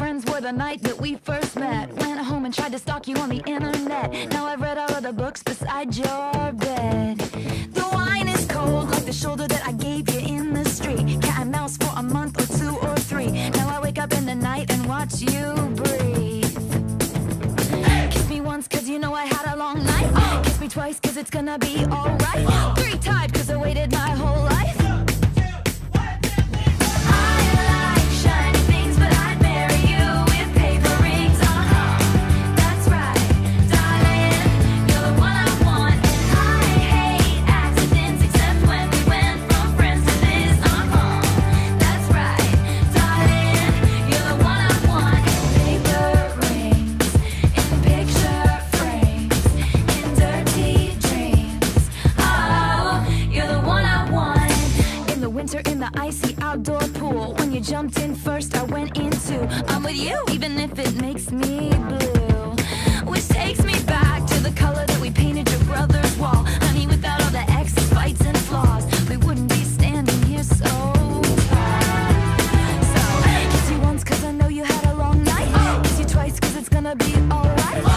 friends were the night that we first met. Went home and tried to stalk you on the internet. Now I've read all of the books beside your bed. The wine is cold, like the shoulder that I gave you in the street. Cat and mouse for a month or two or three. Now I wake up in the night and watch you breathe. Kiss me once, cause you know I had a long night. Kiss me twice, cause it's gonna be alright. Three times, cause I waited my whole life. icy outdoor pool. When you jumped in first, I went into. I'm with you, even if it makes me blue. Which takes me back to the color that we painted your brother's wall. Honey, without all the X's, fights, and flaws, we wouldn't be standing here so. So, kiss you once, cause I know you had a long night. Kiss you twice, cause it's gonna be alright.